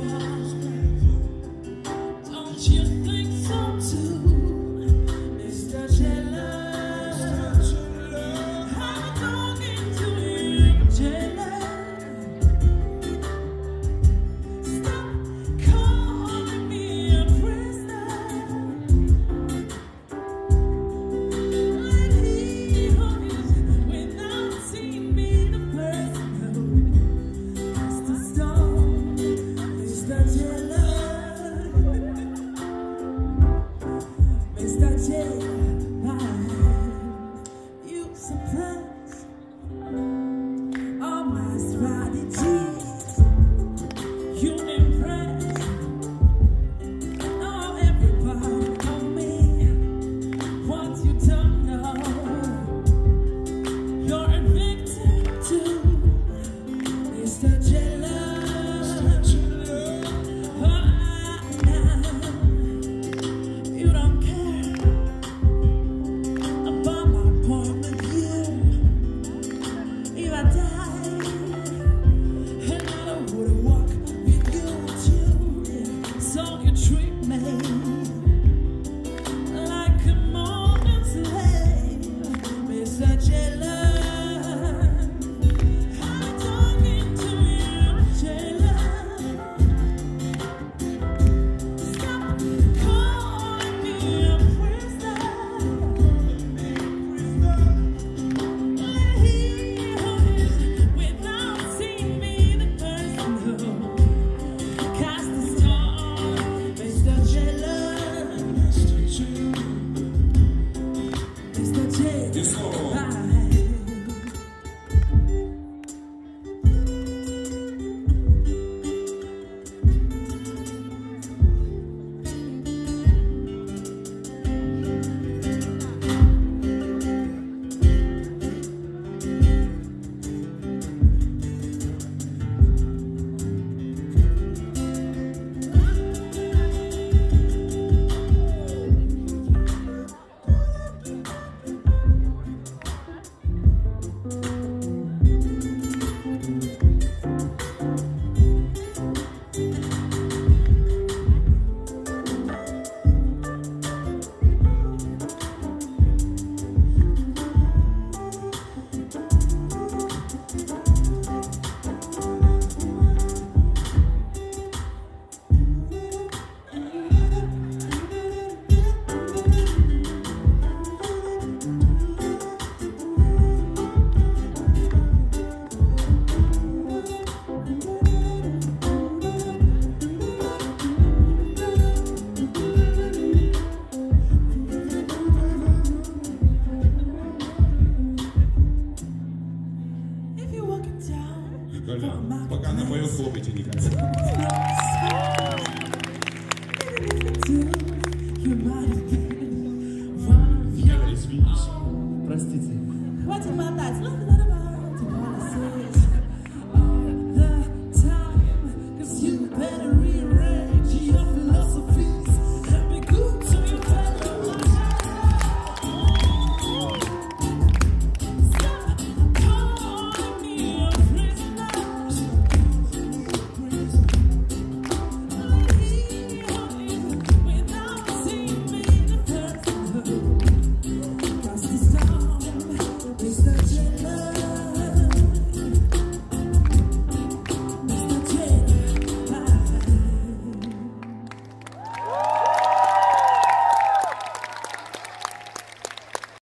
now. Disco. Коля, пока она поет, хлопайте никак. Простите. Хватит мотать. Ну,